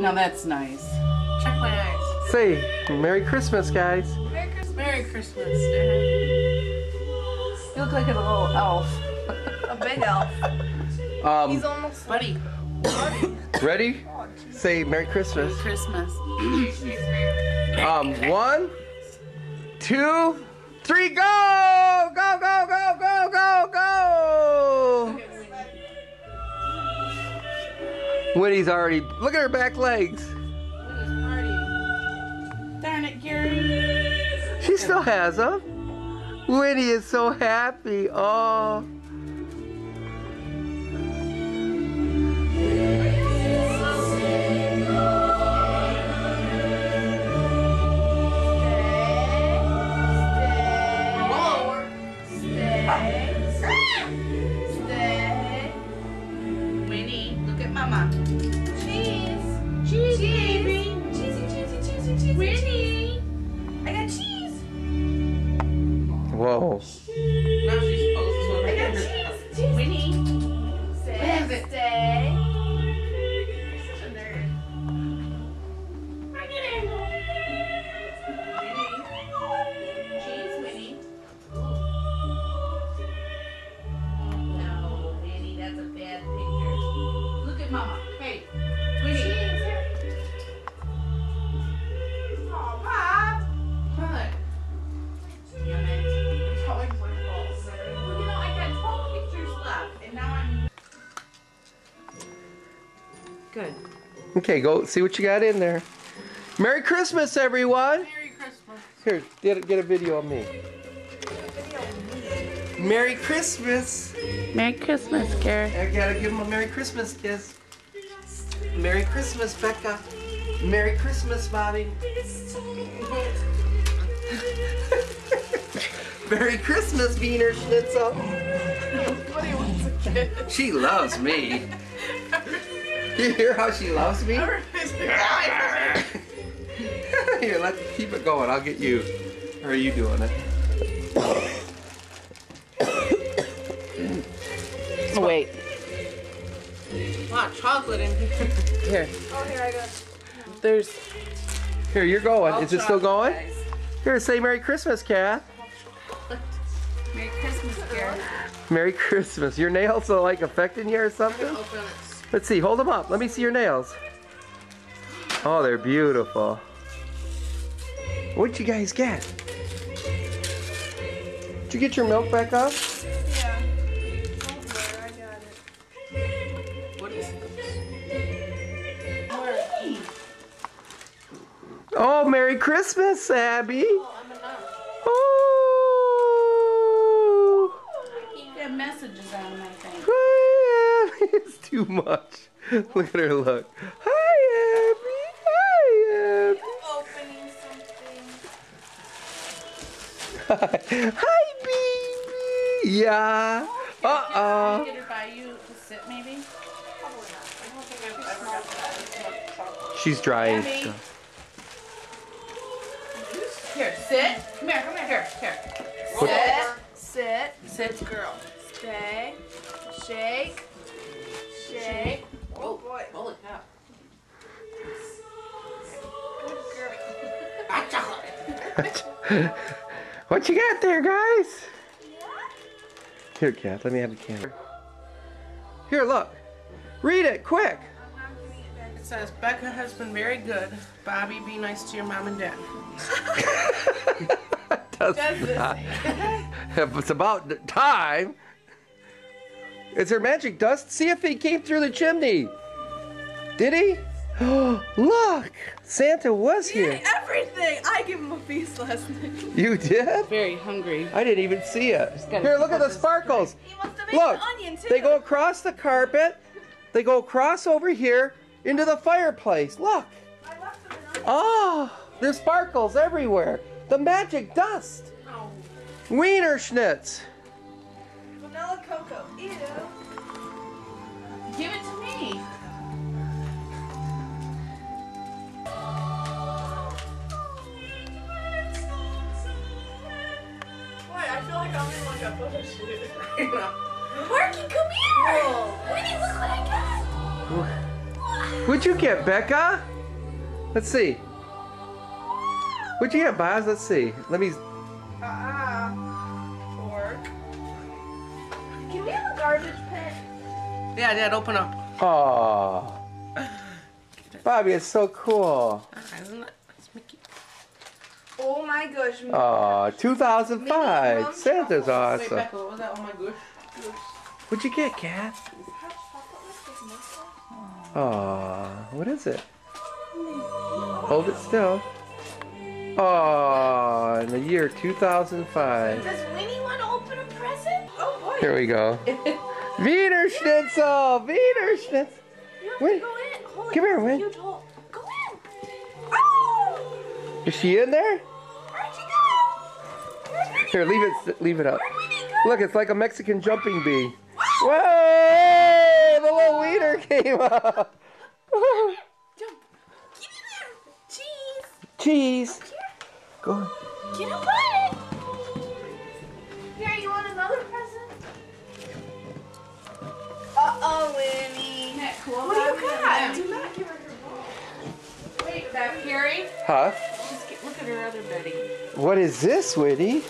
Now that's nice. Check my eyes. Say, Merry Christmas, guys. Merry Christmas. Merry Christmas, Dad. You look like a little elf. A big elf. Um, He's almost buddy. ready? Say Merry Christmas. Merry Christmas. Um, one, two, three, go! Go, go, go, go, Winnie's already, look at her back legs. Darn it, Gary. She still has them. Winnie is so happy. Oh. Whoa. Okay, go see what you got in there. Merry Christmas, everyone. Merry Christmas. Here, get, get a video of me. Merry Christmas. Merry Christmas, Gary. I gotta give him a Merry Christmas kiss. Merry Christmas, Becca. Merry Christmas, Bobby. Merry Christmas, Wiener Schnitzel. Nobody wants a kid. She loves me. You hear how she loves me? Here, let's keep it going. I'll get you. Or are you doing it? Oh, Wait. Wow, chocolate in here. Here. Oh, here I go. There's. Here, you're going. Is it still going? Guys. Here, say Merry Christmas, Kath. Merry Christmas, Gary. Merry Christmas. Your nails are like affecting you or something? Let's see. Hold them up. Let me see your nails. Oh, they're beautiful. What'd you guys get? Did you get your milk back up? Yeah. I got it. What is this? Oh, Merry Christmas, Abby. Oh. Oh. You got messages on my thing. Hi, Abby. It's too much. Look at her look. Hi, Abby. Hi, Abby. Opening something. Hi, Hi baby. Yeah. Uh oh. get her by you to sit, maybe? Probably not. I don't think I've ever got that. chocolate. She's drying stuff. Here, sit. Come here, come here, here, here. Sit. Sit. Sit, girl. Stay. Shake. what you got there, guys? Here, Kath. Let me have the camera. Here, look. Read it, quick. It says, Becca has been very good. Bobby, be nice to your mom and dad. Does Does not. If it's about time. Is there magic dust? See if he came through the chimney. Did he? Look, Santa was here. Everything! I gave him a feast last night. You did? Very hungry. I didn't even see it. Here, look at the this sparkles. He must have made Look, an onion too. they go across the carpet. They go across over here into the fireplace. Look. I left him an onion. Oh, ah, there's sparkles everywhere. The magic dust. Oh. Wiener Schnitz. Vanilla cocoa. Ew. Give it to me. Like I'm in like a photo shoot. Marky, come here! Winnie, look what I got! What'd you get, Becca? Let's see. What'd you get, Boz? Let's see. Let me. Uh-uh. Fork. Can we have a garbage pit? Yeah, Dad, open up. Oh, Bobby, it's so cool. Ah, Isn't it? It's Mickey. Oh my gosh. Oh, 2005. Minnie Santa's Wait, awesome. Becca, what was that? Oh my gosh. What'd you get, Cat? Oh, what is it? Hold it still. Oh, in the year 2005. Does Winnie want to open a present? Oh boy. Here we go. Wiener Schnitzel! Wiener Schnitzel! You have Win. to go in. Holy Come here, it's Win. Go in. Oh! Is she in there? Here, leave it. Leave it up. Where'd Winnie go? Look, it's like a Mexican jumping bee. Whoa! The little wiener came up. Jump. Get in there. Cheese. Cheese. Go on. Get up on it. Here, you want another present? Uh-oh, Winnie. What do you got? Do not give her her ball. Wait, that Carrie? Huh? Just get, look at her other Betty. What is this, Whitney?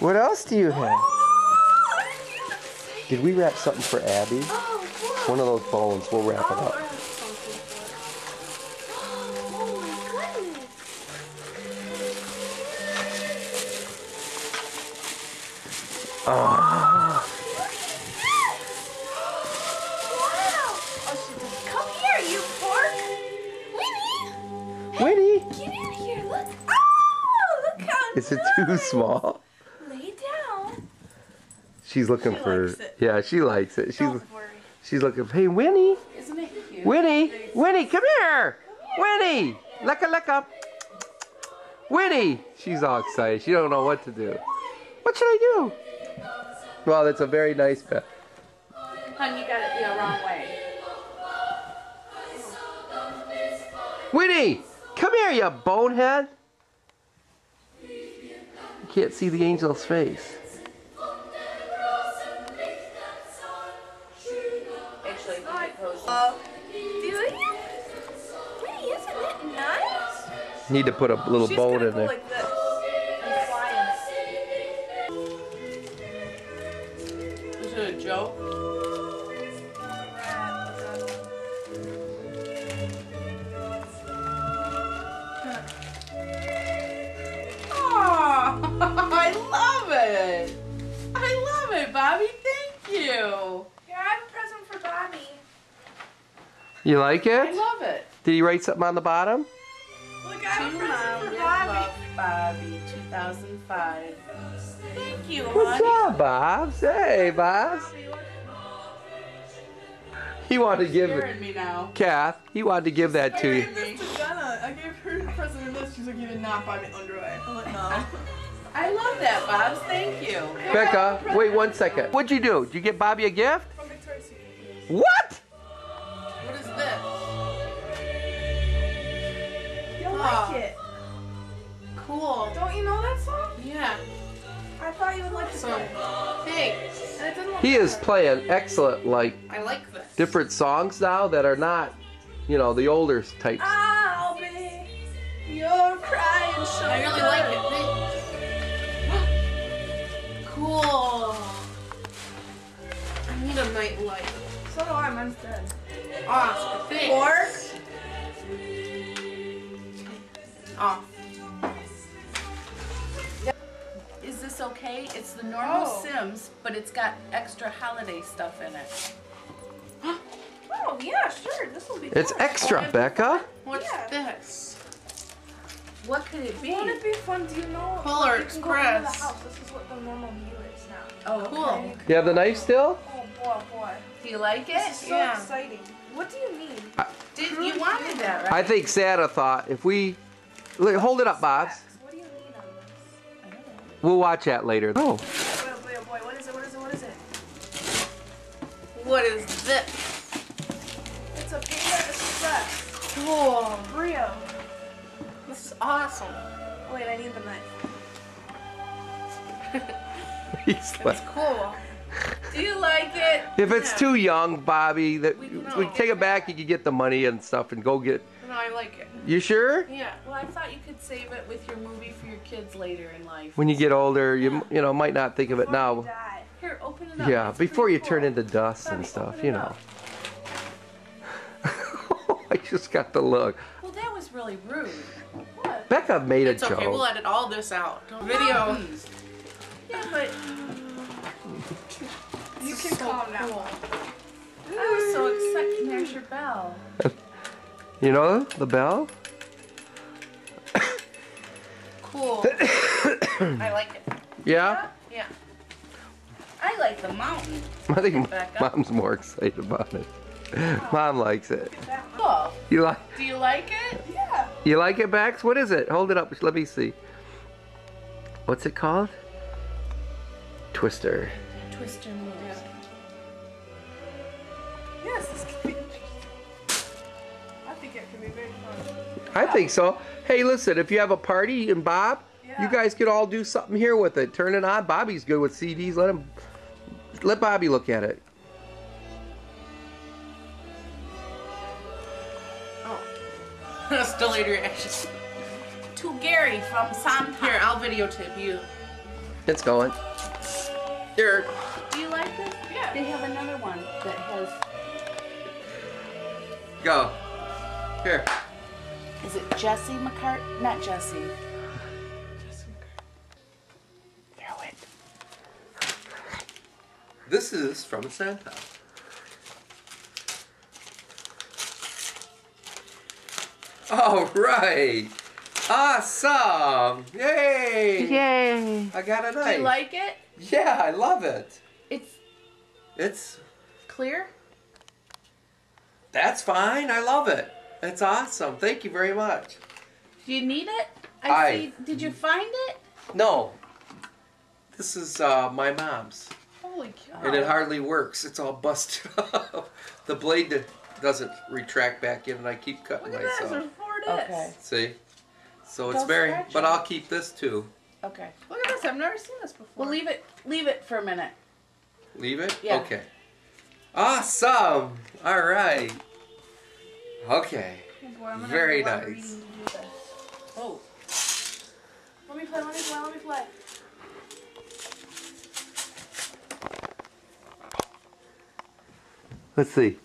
What else do you have? Oh, I'm so excited. Did we wrap something for Abby? Oh. One of those bones. We'll wrap it Oh, up. I have something for it. Oh my goodness. Oh. Wow. Oh, she does. Come here, you fork. Winnie. Hey, Get in here. Look. Oh, look how is it too small? She's looking She for. Yeah, she likes it. She's she's looking. Hey, Winnie, Isn't it cute? Winnie, Winnie, come here. Winnie, lecka lecka. Winnie, she's all excited. She don't know what to do. What should I do? Well, that's a very nice pet. Hun, you got it the wrong way. Winnie, come here, you bonehead. You can't see the angel's face. Need to put a little She's bone gonna in go there. like this Is it a joke? Oh, I love it. I love it, Bobby. Thank you. Here, I have a present for Bobby. You like it? I love it. Did he write something on the bottom? Look, I have To a Mom with Bobby. love, Bobby, 2005. Thank you, Good honey. job, Bobs. Hey, Bobs. He wanted to give Scaring me now. Kath. He wanted to give that I to you. gave this to Jenna. I gave her the present of this. She's like, you did not buy me underwear. I'm like, no. I love that, Bobs. Thank you. Becca, wait one second. What'd you do? Did you get Bobby a gift? From Victoria's Secret. What? What like it. Cool. Don't you know that song? Yeah. I thought you would like So, it. thanks. And it doesn't He is playing excellent, like I like this. different songs now that are not, you know, the older types. I'll be your crying shoulder. I really like it. Thanks. cool. I need a night light. So do I. Mine's dead. Awesome. Thanks. Fork. Off. Is this okay? It's the normal Oh. Sims, but it's got extra holiday stuff in it. Oh yeah, sure. This will be. It's fun. extra, Becca. What's Yeah. this? What could it be? Won't it be fun? Do you know? Polar you can go into the Express. This is what the normal view is now. Oh, Cool. okay. You have the knife still? Oh boy, boy. Do you like This it? is so Yeah. exciting. What do you mean? Did you wanted that, right? I think Santa thought if we look, hold it up, Bobs. What do you need on this? We'll watch that later. Oh, Boy, oh boy, oh boy. What is it? What is it? What is it? What is this? It's a Panda Express. Cool. Brio. This is awesome. Wait, I need the knife. he's It's like, cool. Do you like it? If it's Yeah. too young, Bobby, that We we, can take it back. You can get the money and stuff and go get. No, I like it. You sure? Yeah. Well, I thought you could save it with your movie for your kids later in life. When you get older, you you know might not think of it now. Die. Here, open it up. Yeah, It's before pretty you turn into dust and stuff, you know. I just got the look. Well, that was really rude. What? Becca made a It's okay. joke. We'll edit all this out. Don't video. Mountains. Yeah, but You can so calm down. cool. I was so excited. There's your bell. You know the bell? Cool. I like it. Yeah. Yeah. I like the mountain. I think mom's more excited about it. Mom likes it. Cool. You like Do you like it? Yeah. you like it, Bax? What is it? Hold it up. Let me see. What's it called? Twister. Twister moves. I think so. Hey, listen, if you have a party and Bob, you guys could all do something here with it. Turn it on. Bobby's good with CDs. Let him let Bobby look at it. Oh. Still later reactions. To Gary from Santa. Here, I'll videotape you. It's going. Here. Do you like this? Yeah. They have another one that has. Go. Here. Is it Jesse McCart? Not Jesse. Throw it. This is from Santa. All right. Awesome. Yay. Yay. I got a Do knife. you like it? yeah, I love it. It's It's clear. that's fine. I love it. It's awesome. Thank you very much. Do you need it? I, I- see. Did you find it? No. This is uh, my mom's. Holy cow. And it hardly works. It's all busted up. The blade doesn't retract back in and I keep cutting Look at this. myself. There's four discs. Okay. See? So it's Don't very, scratch but. I'll keep this too. Okay. Look at this. I've never seen this before. We'll leave it. Leave it for a minute. Leave it? Yeah. Okay. Awesome. All right. Okay. Boy, I'm Very have a lot of nice. reading to do this. Oh. Let me play. Let me play. Let me play. Let's see.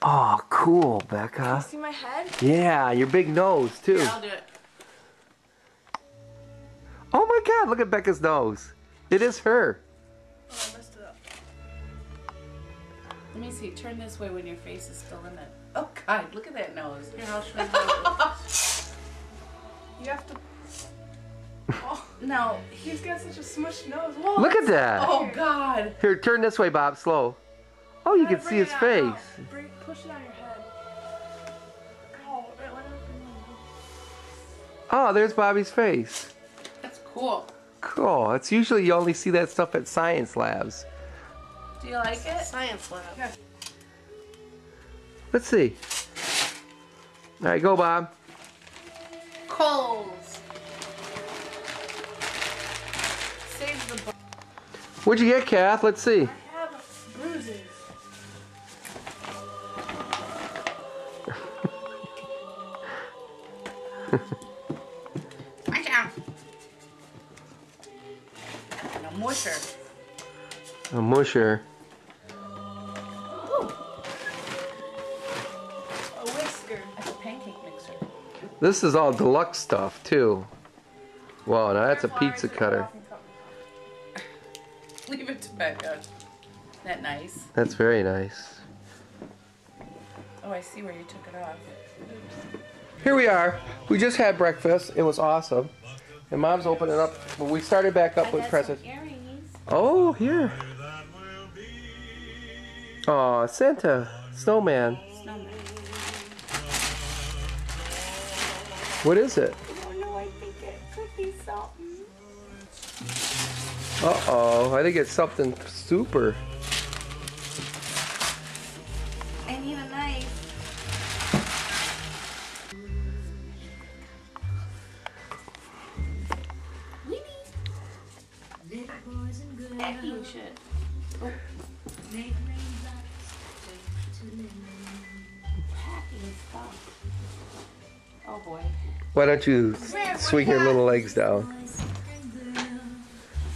Oh, cool, Becca. See my head? Yeah, your big nose too. Yeah, I'll do it. Oh my God! Look at Becca's nose. It is her. Oh, I messed it up. Let me see. Turn this way when your face is still in it. God! Look at that nose. Here, I'll show you. You have to. Oh, No. he's got such a smushed nose. Whoa. Look at that. Oh God. Here, turn this way, Bob. Slow. Oh, you can see his it out face. Bring, push it on your head. Oh, it went up Oh, there's Bobby's face. That's cool. Cool. It's usually you only see that stuff at science labs. Do you like it? Science lab. Yeah. Let's see. All right, go, Bob. Coals. Save the. bu- What'd you get, Kath? Let's see. I have bruises. Watch out. And a musher. A musher. This is all deluxe stuff too. Wow, now that's a pizza cutter. Leave it to Becca. Isn't that nice? That's very nice. Oh, I see where you took it off. Here we are. We just had breakfast. It was awesome. And Mom's opening up. But we started back up with presents. Oh, here. Oh, Santa, snowman. Snowman. What is it? Oh no, I think it could be something. Uh oh, I think it's something super. Why don't you swing your little legs down?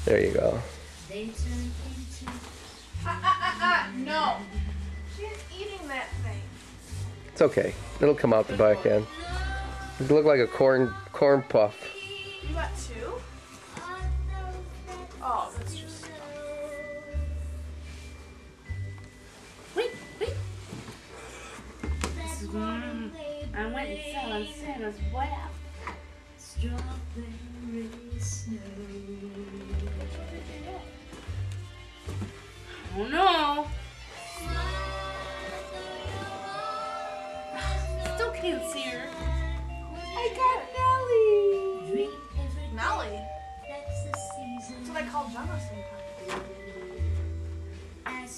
There you go. No. She's eating that thing. It's okay. It'll come out the back end. It look like a corn corn puff. You got two? Oh, that's just stuff. Wait, wait. I went and sat on Santa's Oh no. Still can't see her. I got Nelly. Nelly. That's what I call Jenna sometimes.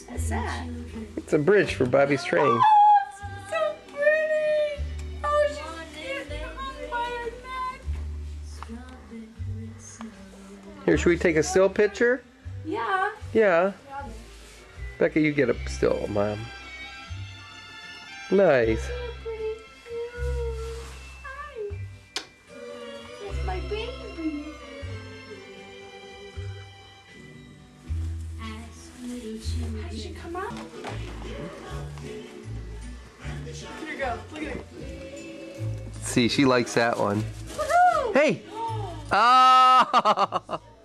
What's that? It's a bridge for Bobby's train. Here, should we take a still picture? Yeah. Yeah. Becca, you get a still, Mom. Nice. So pretty. Hi. It's my baby. How did she come out? Here you go. Look at her. See, she likes that one. Hey! Ah!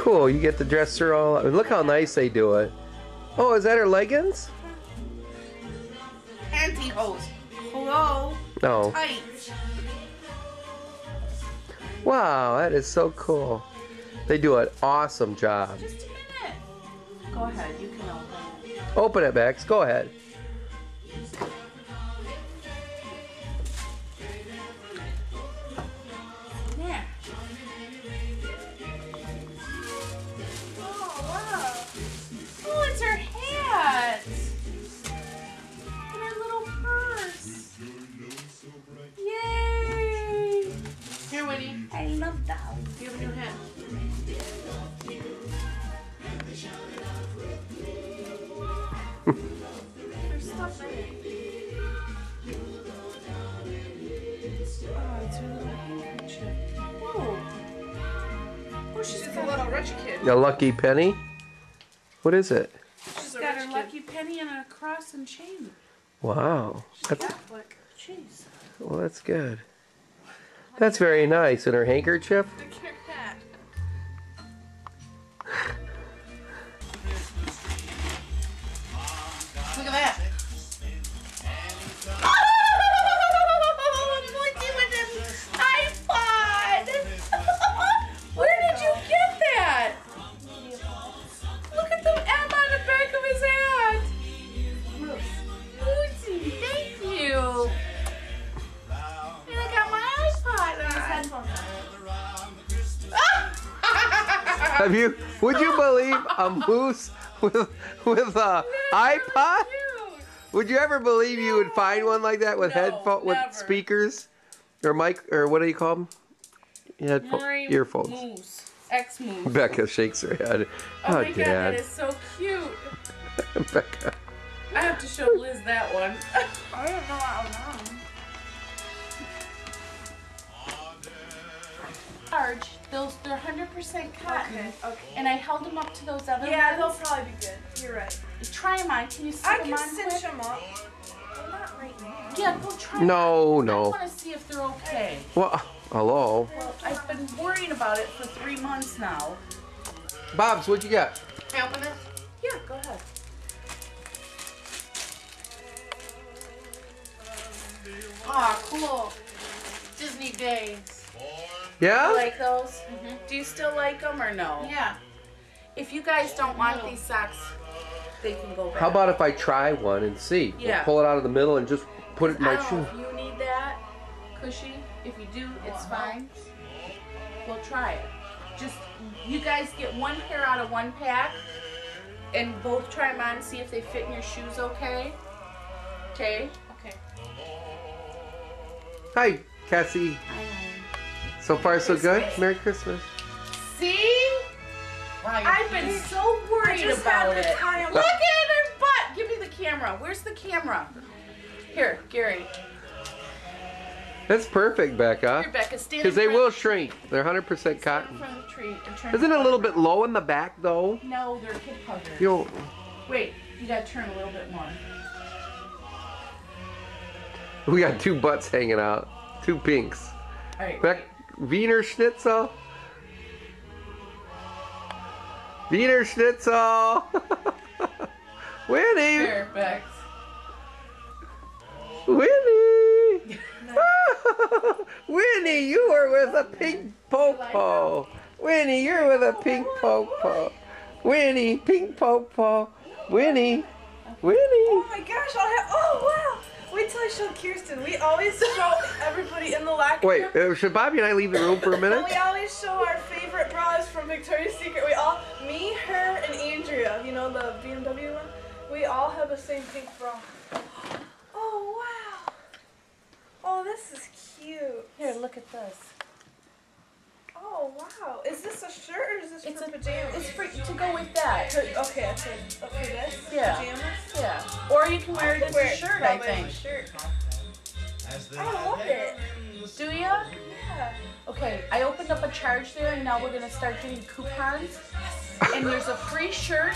Cool, you get to dress her all up. Look how nice they do it. Oh, is that her leggings? Pantyhose. Hello. No. Tight. Wow, that is so cool. They do an awesome job. Just a minute. Go ahead. You can open it. Open it, Bex. Go ahead. A lucky penny? What is it? She's got her lucky penny and a cross and chain. Wow. That's Catholic. Jeez. well that's good. That's very nice. And her handkerchief? Have you would you believe a moose with with a iPod? Cute. Would you ever believe you would find one like that with No, headphone with speakers or mic or what do you call them? Headphone Maury earphones. Moose. Ex Moose. Becca shakes her head. Oh, Oh, my god, that is so cute. Becca. I have to show Liz that one. I don't know I was on. Large, those they're 100% cotton. Okay, okay. And I held them up to those other Yeah, they'll probably be good. You're right. Try them on. Can you sit I them can on cinch quick? them up. But not right now. Yeah, go try 'em No, on. I no. want to see if they're okay. Well, hello. Well, I've been worrying about it for three months now. Bob's, what you got? Can I open it? Yeah, go ahead. Aw, cool. Disney days. Yeah? You like those? Mm-hmm. Do you still like them or no? Yeah. If you guys don't want these socks, they can go back. How about if I try one and see? We'll Yeah. pull it out of the middle and just put it in I my don't shoe. know if you need that cushy. If you do, it's fine. We'll try it. just you guys get one pair out of one pack, and both try them on, and see if they fit in your shoes. Okay. Okay. Okay. Hi, Cassie. So far, so good. Merry Christmas. See? I've been so worried just about had to it. tie 'em Look at her butt. Give me the camera. Where's the camera? Here, Gary. That's perfect, Becca. Rebecca, stand Because they will shrink. They're 100% stand in cotton. front of the tree and turn. Isn't it a little bit low in the back, though? No, they're hip huggers. You Wait, you gotta turn a little bit more. we got two butts hanging out. Two pinks. All right. Beck, Wiener Schnitzel. Wiener Schnitzel. Winnie. Bex. Winnie. Winnie, you were with a pink popo. Winnie, you're with a pink popo. Winnie, pink popo. Winnie. Winnie. Oh my gosh, I'll have. Oh wow! Wait till I show Kirsten. We always show everybody in the locker Wait, room. uh, should Bobby and I leave the room for a And minute? we always show our favorite bras from Victoria's Secret. We all, me, her, and Andrea, you know the BMW one? We all have the same pink bra. Oh wow! Oh, this is cute. Here, look at this. Oh wow! Is this a shirt or is this It's for a pajamas? It's for to go with that. For- okay, okay. Oh, for this? Yeah. Pajamas? Yeah. Or you can wear it as a shirt, I probably as a think. Shirt. I love it. Do ya? Yeah. Okay, I opened up a charge there, and now we're gonna start getting coupons. And there's a free shirt.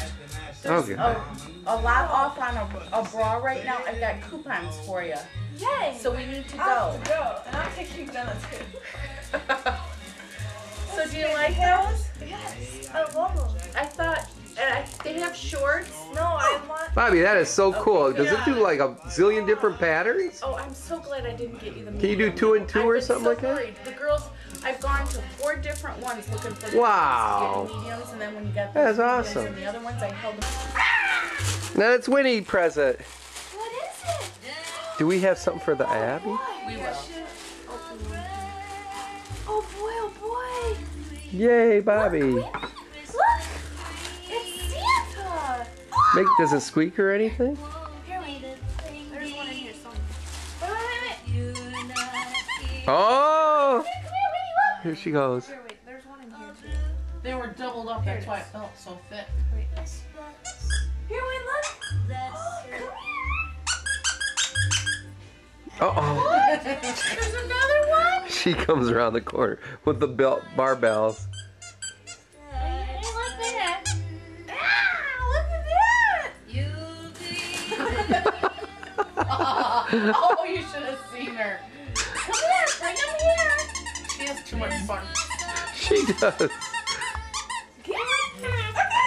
Oh, there's Okay. a, a lot off on a, a bra right now. I've got coupons for you. Yay! So we need to go. I'll go. have to go. And I'm taking Jenna too. So do you like those? Yes. I love them. I thought uh, they have shorts. No, I want. Bobby, that is so cool. Does it do like a zillion different patterns? Oh, I'm so glad I didn't get you the. Can you do two and two I've or been something so like that? worried. The girls, I've gone to four different ones looking for the Wow. skinny mediums, and then when you got the That's mediums awesome. and the other ones, I held them. Now it's Winnie present. What is it? Do we have something for the Abby? We will. Yay, Bobby. Look! It's Santa! Make does it squeak or anything? Here, wait. There's one in here somewhere. Wait, wait, wait. Oh, here, she goes. look! Here, wait. There's one in here too. They were doubled up. That's why it felt so thick. Here, wait, look! Oh, come here! Uh oh. There's another one. She comes around the corner with the belt barbells. Hey, look there! Ah, look at that! oh, you should have seen her. Come here, bring them here! She has too much fun. She does. Get Okay,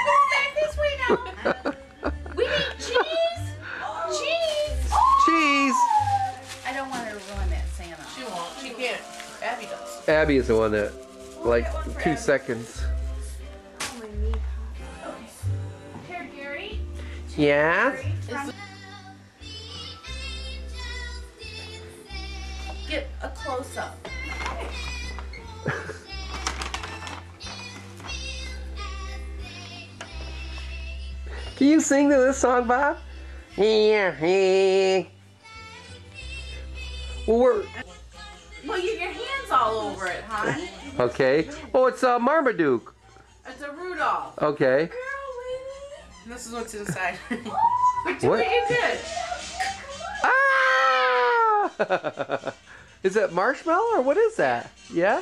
go back this way now. Abby is the one that, like, two Abby. seconds. Oh, my knee. Here, Gary. Yeah. Get a close up. Can you sing to this song, Bob? Yeah. Well, we're you hands all over it, hon. okay. Oh, it's uh, Marmaduke. It's a Rudolph. Okay. And this is what's inside. What What? you did? Ah! is that marshmallow or what is that? Yeah.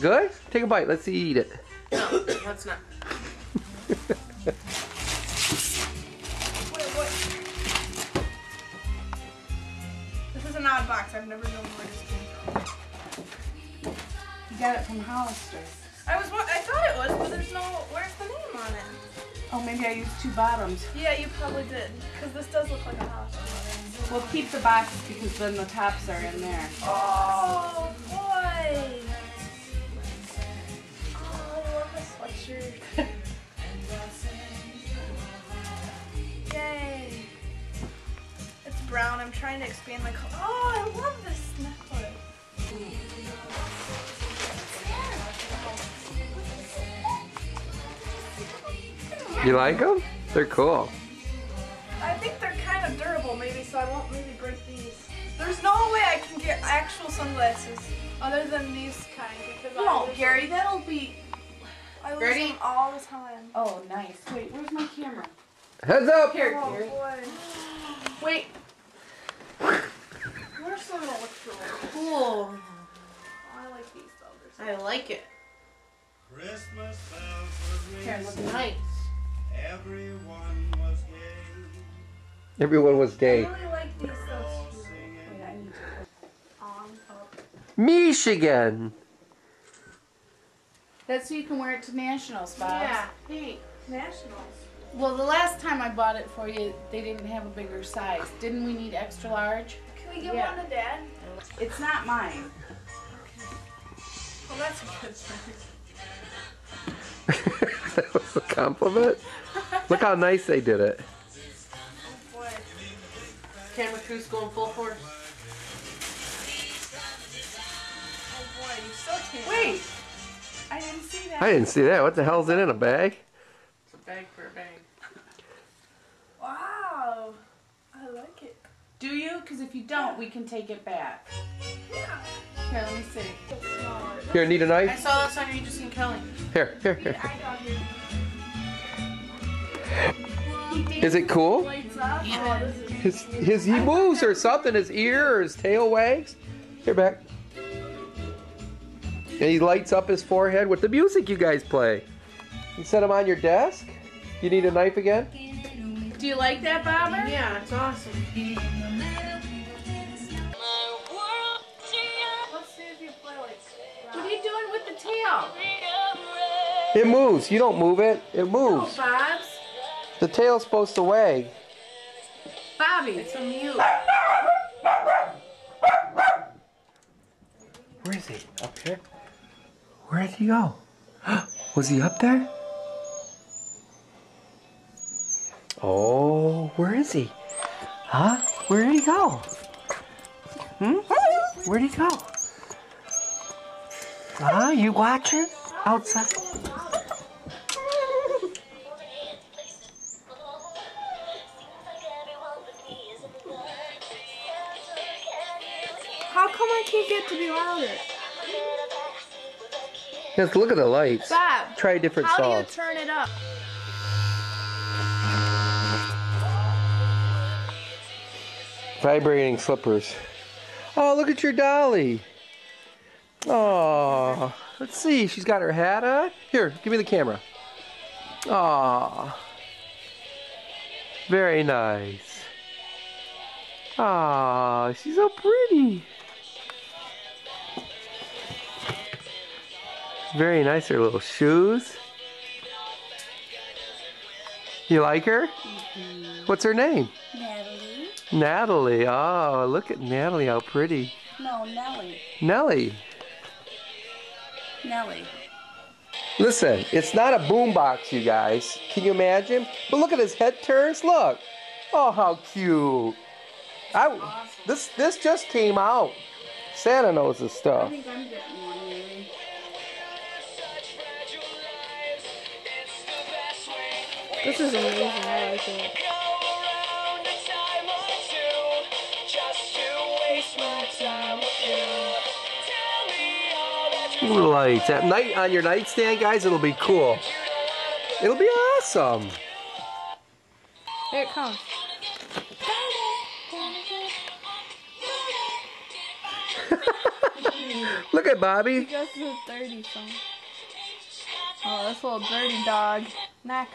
Good. Take a bite. Let's see you eat it. no, that's not. Wait, what? This is an odd box. I've never known where this came from. You got it from Hollister. I was, wa- I thought it was, but there's no. Where's the name on it? Oh, maybe I used two bottoms. Yeah, you probably did, because this does look like a house. We'll keep the boxes because then the tops are in there. Oh boy! Oh, I love this sweatshirt. Yay! It's brown. I'm trying to expand my color. Oh, I love this necklace. You like them? They're cool. I think they're kind of durable, maybe, so I won't maybe break these. There's no way I can get actual sunglasses other than these kind because I No, lose Gary, that'll be. I lose Ready? them all the time. Oh, nice. Wait, where's my camera? Heads up! Here, Oh Gary. boy. Wait. Where's some gonna look Cool. I like these though. I like it. Christmas bells were Here, look ringing, nice. Everyone was gay, Everyone was I gay. really like these though. all too. singing. Wait, I need to. On up. Michigan. That's so you can wear it to nationals, Bob. Yeah. Hey. Nationals. Well, the last time I bought it for you, they didn't have a bigger size. Didn't we need extra large? Can we get Yeah. one to Dad? It's not mine. Well, that's a good thing. that was a compliment. Look how nice they did it. Oh. Camera crew's going full force. Oh boy. You still can't. Wait. I didn't see that. I didn't see that. What the hell's in it? A bag? It's a bag for a bag. Wow. I like it. Do you? Because if you don't, we can take it back. Yeah. Here, let me see. Here, need a I knife? I saw this on Regis and Kelly. Here, here, here. Here. Is it cool? Lights up. Oh, this is His, his, he moves or something. His ear or his tail wags. Here, back. And he lights up his forehead with the music you guys play. You set him on your desk? You need a knife again? Do you like that, Bobber? Yeah, it's awesome. Let's see if you play like. What are you doing with the tail? It moves. You don't move it. It moves. Bob's. The tail's supposed to wag. Bobby. It's a mute. Where is he? Up here? Where did he go? Was he up there? Oh, where is he? Huh? Where did he go? Hmm? Where'd he go? Huh? You watching? Outside? How come I can't get to be louder? Just look at the lights. Bob, Try different how do you songs. turn it up? Vibrating slippers. Oh, look at your dolly. Oh, let's see. She's got her hat on. Here, give me the camera. Oh, very nice. Oh, she's so pretty. Very nice, her little shoes. You like her? Mm-hmm. What's her name? Natalie. Natalie. Oh, look at Natalie, how pretty. No, Nellie. Nellie. Nellie. Listen, it's not a boombox, you guys. Can you imagine? But look at his head turns. Look. Oh, how cute. I, this this just came out. Santa knows this I stuff. think I'm getting one, maybe. This is amazing. I like it. Lights at night on your nightstand, guys. It'll be cool. It'll be awesome. Here it comes. Look at Bobby. Just a dirty song. Oh, this little dirty dog. Next.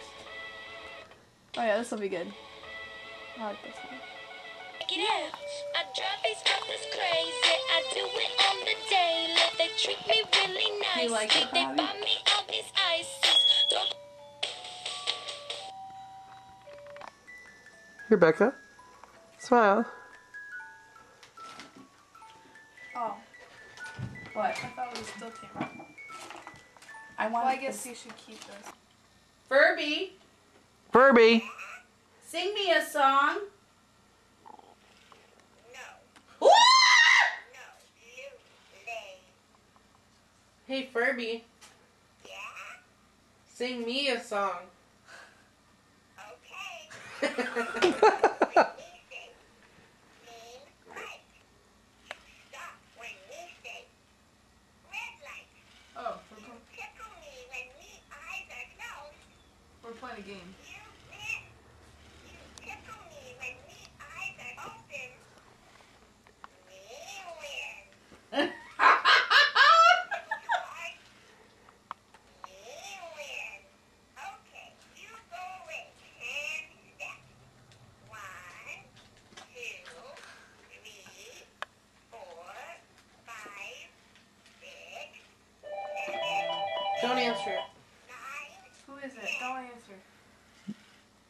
Oh yeah, this will be good. I like this one. Check it out. I drive these brothers crazy. I do it on the daily. They treat me really nice. You like it, they buy me all these ices. Don't Here, Becca. Smile. Oh, What? I thought we still came out. I want Well, I guess you should keep this. Furby, Furby. sing me a song. Hey Furby. Yeah. Sing me a song. Stop when we say red light. Oh, we're, pl- Tickle me when me eyes are closed. we're playing a game.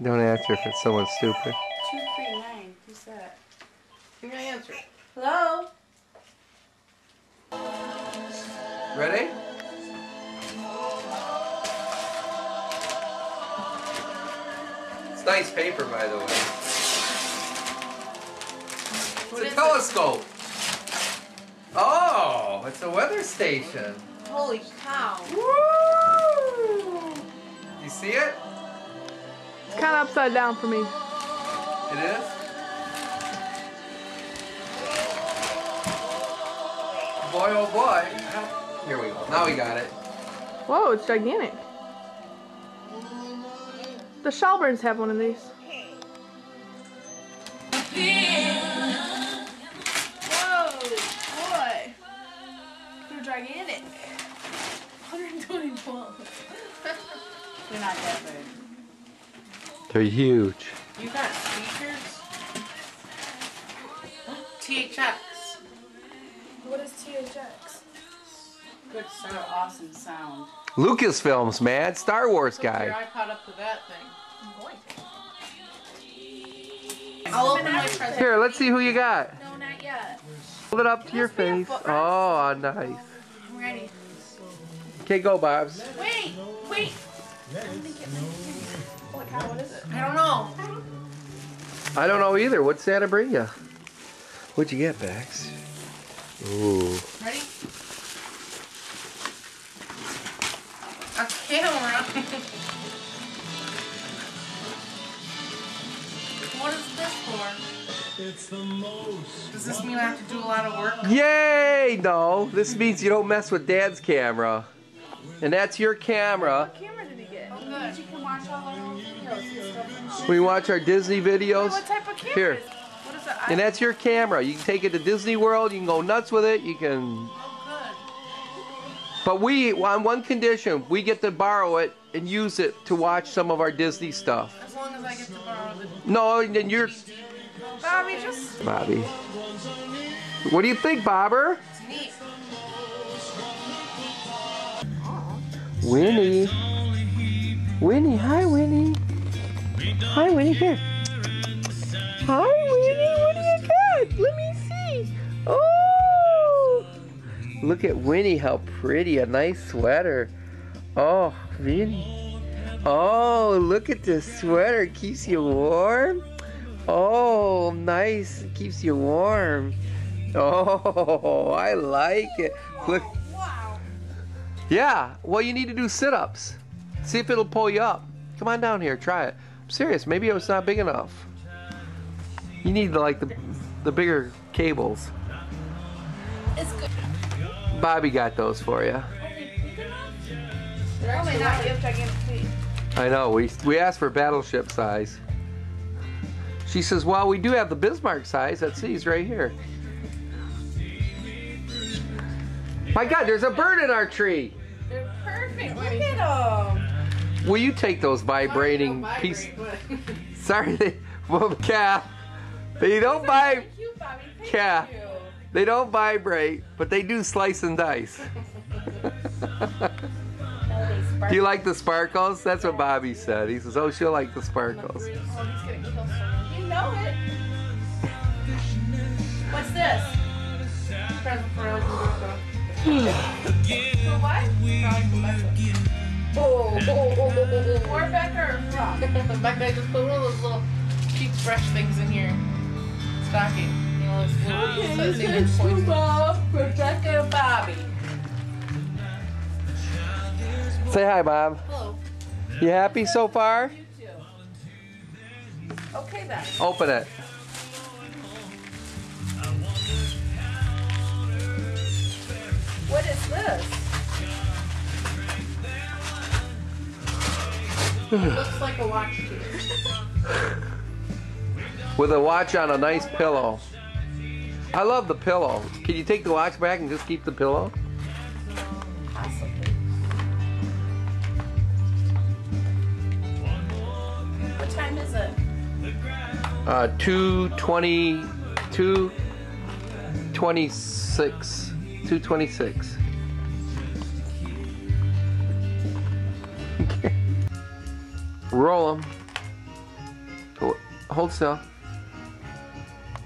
Don't answer if it's someone stupid. Down for me. It is. Boy, oh boy. Here we go. Now we got it. Whoa, it's gigantic. The Shelburns have one of these. Whoa, boy. They're gigantic. 120 pounds. They're not that big. They're huge. You got speakers? THX. What is THX? Good sound. Awesome sound. Lucasfilms, man. Star Wars Hook your guy. iPod up to that thing. I'm going to. I'll open my present. Here, let's see who you got. No, not yet. Hold it up to your must be a face. Oh, nice. I'm ready. Okay, go, Bobs. Wait, wait. Holy what is it? I don't know. I don't know either. What'd Santa bring you? What'd you get, Bax? Ooh. Ready? A camera. what is this for? It's the most. Does this mean I have to do a lot of work? Yay! No, this means you don't mess with Dad's camera. And that's your camera. What camera We watch our Disney videos. What type of camera Here. What is it? And that's your camera. You can take it to Disney World. You can go nuts with it. You can. Oh, But we, on one condition, we get to borrow it and use it to watch some of our Disney stuff. As long as I get to borrow the No, and then you're. Bobby, just Bobby. What do you think, Bobber? It's neat. Winnie. Winnie, hi, Winnie. Hi, Winnie, here. Hi, Winnie, what do you got? Let me see. Oh! Look at Winnie, how pretty. A nice sweater. Oh, Winnie. Oh, look at this sweater. Keeps you warm. Oh, nice. Keeps you warm. Oh, I like it. Look. Yeah, well, you need to do sit ups. See if it'll pull you up. Come on down here, try it. I'm serious, maybe it was not big enough. You need like the, the bigger cables. It's good. Bobby got those for you. Probably not. You have gigantic. I know, we, we asked for battleship size. She says, well, we do have the Bismarck size. That's these right here. My God, there's a bird in our tree. They're perfect. Look at them. Will you take those vibrating pieces? Sorry, they, well, calf. They don't vibrate. Cute, Bobby. Thank Yeah. you. They don't vibrate, but they do slice and dice. do you like the sparkles? That's what Bobby said. He says, "Oh, she'll like the sparkles." Oh, he's gonna kill someone. You know it. What's this? Present for Elgin For what? Oh, oh, oh, oh, oh, oh. Or Becca or Frog. Back I just put one of those little cheap brush things in here. Stocking. You know, those little This things is that. Bob, Rebecca, Bobby. Say hi, Bob. Hello. You happy so far? Okay then. Open it. What is this? Looks like a watch. With a watch on a nice pillow. I love the pillow. Can you take the watch back and just keep the pillow? Possibly. What time is it? Uh, 220, 226, 226. Roll them. Hold still.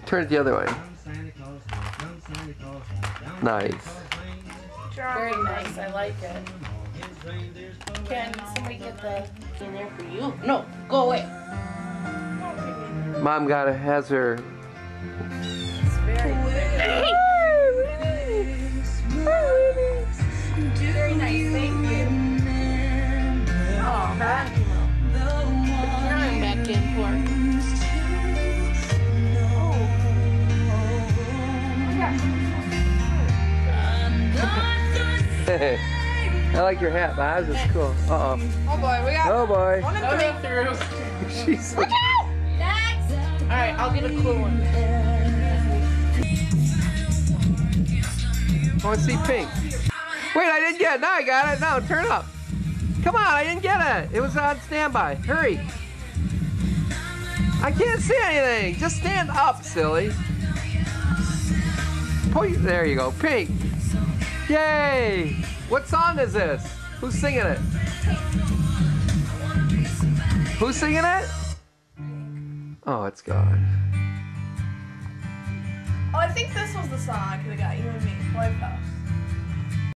Turn it the other way. Nice. Very nice. I like it. Can somebody get the? In there for you. No, go away. Mom got a has her. It's very. Very I like your hat. This is cool. Uh oh. Oh boy, we got Oh boy. one and No three. make through. She's like, All right, I'll get a cool one. I want to see pink. Wait, I didn't get it. No, I got it. No, turn up. Come on, I didn't get it. It was on standby. Hurry. I can't see anything. Just stand up, silly. Point. There you go. Pink. Yay. What song is this? Who's singing it? Who's singing it? Oh, it's gone. Oh, I think this was the song I could have got you and me. Lifehouse. Uh,